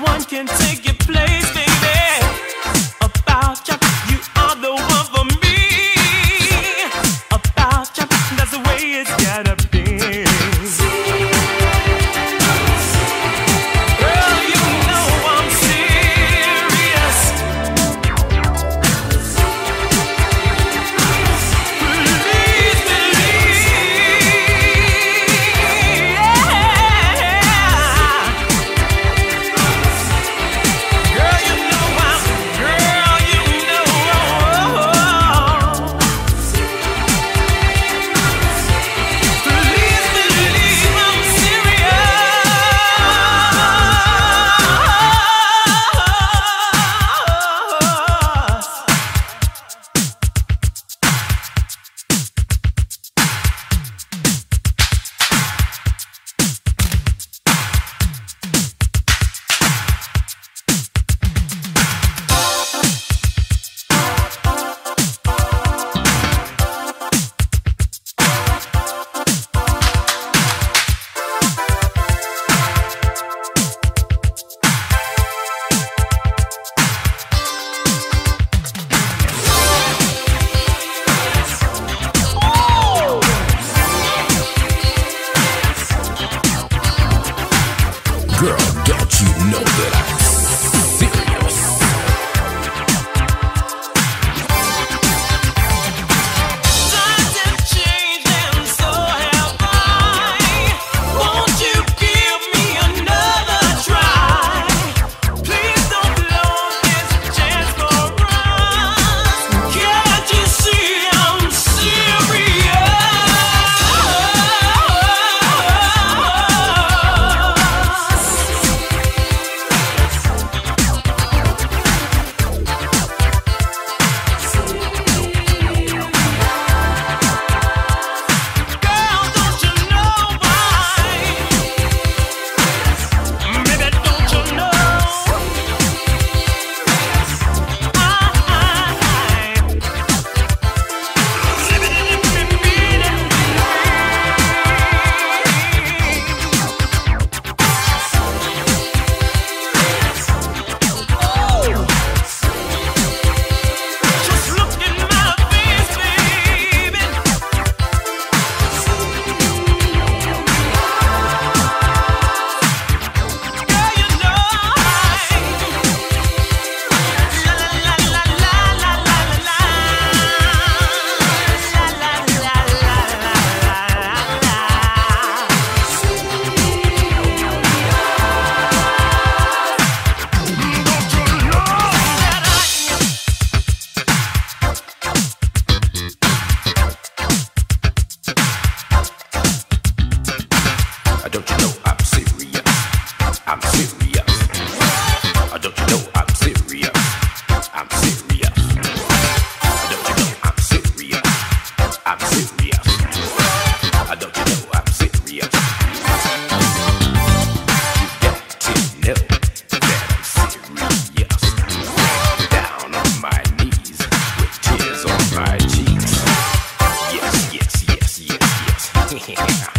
one can take your place. 嘿嘿嘿。